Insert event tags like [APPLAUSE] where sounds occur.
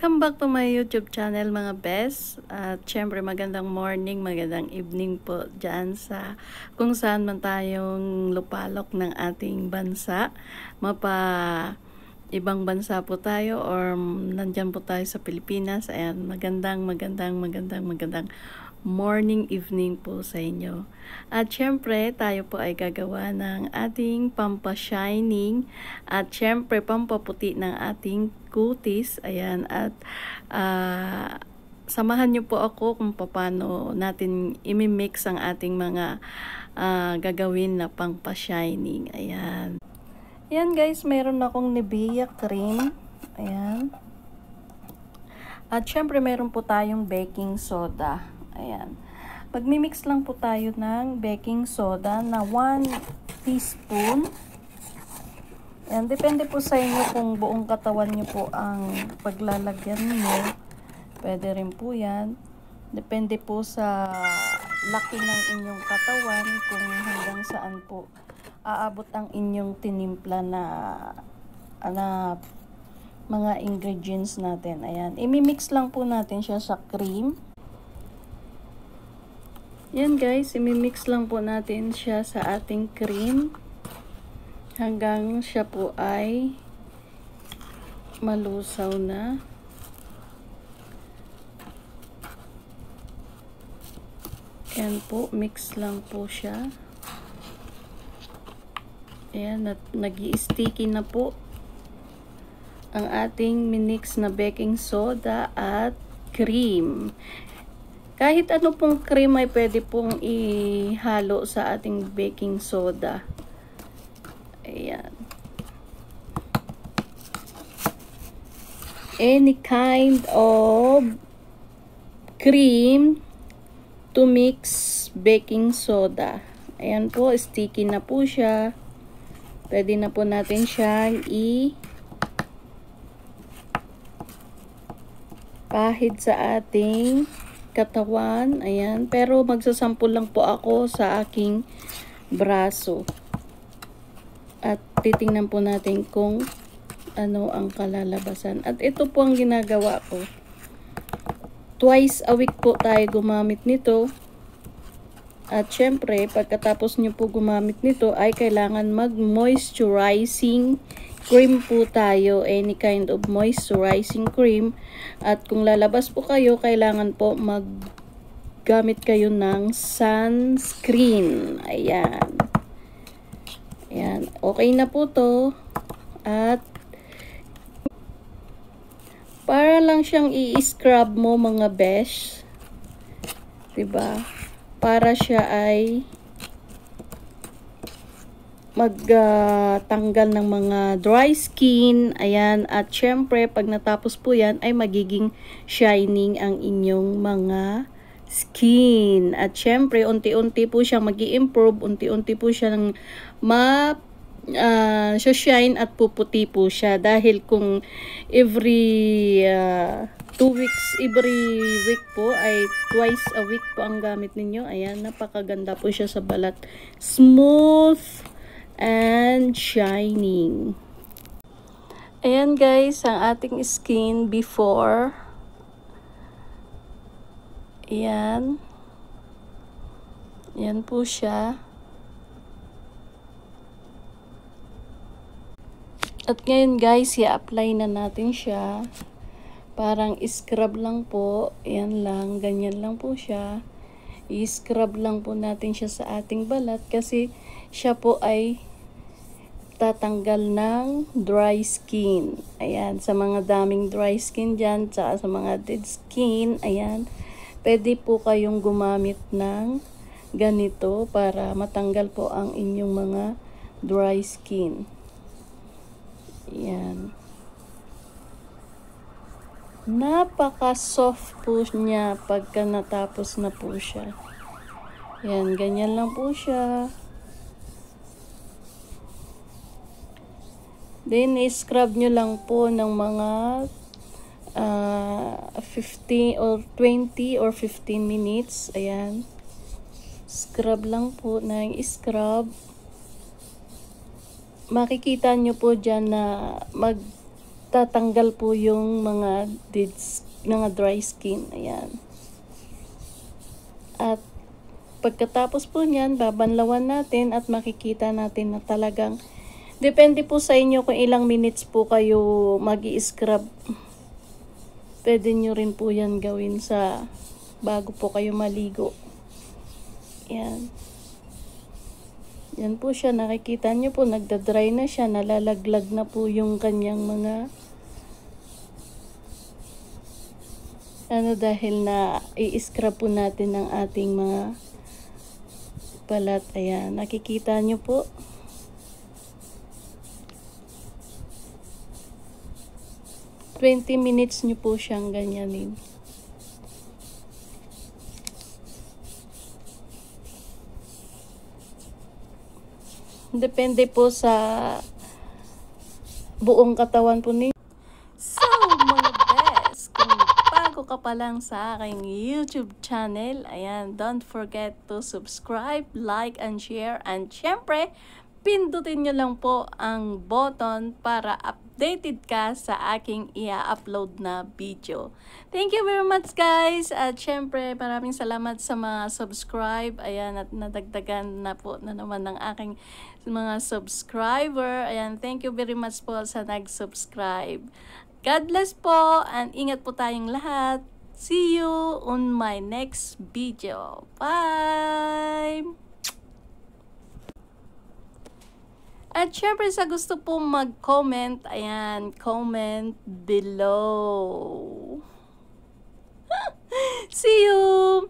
Welcome back to my YouTube channel mga best. At syempre magandang morning, magandang evening po dyan sa kung saan man tayong lupalok ng ating bansa. Mapa ibang bansa po tayo or nandyan po tayo sa Pilipinas. Ayan, magandang, magandang, magandang, magandang morning, evening po sa inyo. At syempre, tayo po ay gagawa ng ating pampashining at syempre pampaputi ng ating kutis. Ayan, at uh, samahan niyo po ako kung paano natin imimix ang ating mga uh, gagawin na pampashining. Ayan. Ayan guys, mayroon akong Nivea cream. Ayan. At syempre, meron po tayong baking soda. Ayan. Magmimix lang po tayo ng baking soda na 1 teaspoon. Ayan, depende po sa inyo kung buong katawan nyo po ang paglalagyan nyo. Pwede rin po yan. Depende po sa laki ng inyong katawan kung hanggang saan po aabot ang inyong tinimpla na na mga ingredients natin. Ayan. Imimix lang po natin siya sa cream. Yan guys, imimix lang po natin siya sa ating cream hanggang siya po ay malusaw na. Yan po, mix lang po siya. Ayan, nag sticky na po ang ating minix na baking soda at cream. Kahit ano pong cream ay pwede pong ihalo sa ating baking soda. Ayan. Any kind of cream to mix baking soda. Ayan po, sticky na po siya. Pwede na po natin siyang i pahid sa ating katawan. Ayan. Pero magsasampol lang po ako sa aking braso. At titingnan po natin kung ano ang kalalabasan. At ito po ang ginagawa ko. Twice a week po tayo gumamit nito. At syempre, pagkatapos nyo po gumamit nito, ay kailangan mag-moisturizing cream po tayo, any kind of moisturizing cream. At kung lalabas po kayo, kailangan po maggamit kayo ng sunscreen. Ayan. Ayan. Okay na po to. At para lang siyang i-scrub mo mga besh. 'Di ba? Para siya ay magtanggal uh, ng mga dry skin. Ayan. At syempre, pag natapos po yan, ay magiging shining ang inyong mga skin. At syempre, unti-unti po siya mag improve unti-unti po siya ng ma uh, shine at puputi po siya. Dahil kung every uh, two weeks, every week po ay twice a week po ang gamit ninyo. Ayan, napakaganda po siya sa balat. Smooth and shining. Ayan guys, ang ating skin before. Ayan. Ayan po siya. At ngayon guys, i-apply na natin siya. Parang scrub lang po. Ayan lang, ganyan lang po siya. I-scrub lang po natin siya sa ating balat kasi siya po ay tatanggal ng dry skin. Ayan, sa mga daming dry skin dyan, tsaka sa mga dead skin, ayan, pwede po kayong gumamit ng ganito para matanggal po ang inyong mga dry skin. Ayan. Napaka-soft po niya pagka natapos na po siya. Ayan, ganyan lang po siya. Then, scrub nyo lang po ng mga uh, ah, 15 or 20 or 15 minutes. Ayan. Scrub lang po ng scrub. Makikita nyo po dyan na mag tatanggal po yung mga dead, mga dry skin. Ayan. At pagkatapos po niyan, babanlawan natin at makikita natin na talagang depende po sa inyo kung ilang minutes po kayo mag scrub Pwede nyo rin po yan gawin sa bago po kayo maligo. Yan. Yan po siya, nakikita nyo po, nagda-dry na siya, nalalaglag na po yung kanyang mga ano dahil na i-scrub po natin ng ating mga balat. Ayan, nakikita nyo po. 20 minutes nyo po siyang ganyanin. Depende po sa buong katawan po ninyo. So, mga best, kung bago ka pa lang sa aking YouTube channel, ayan, don't forget to subscribe, like, and share. And syempre, pindutin nyo lang po ang button para updated ka sa aking i-upload na video. Thank you very much guys! At syempre maraming salamat sa mga subscribe. Ayan, at nadagdagan na po na naman ng aking mga subscriber. Ayan, thank you very much po sa nag-subscribe. God bless po and ingat po tayong lahat. See you on my next video. Bye! At syempre sa gusto pong mag-comment, ayan, comment below. [LAUGHS] See you!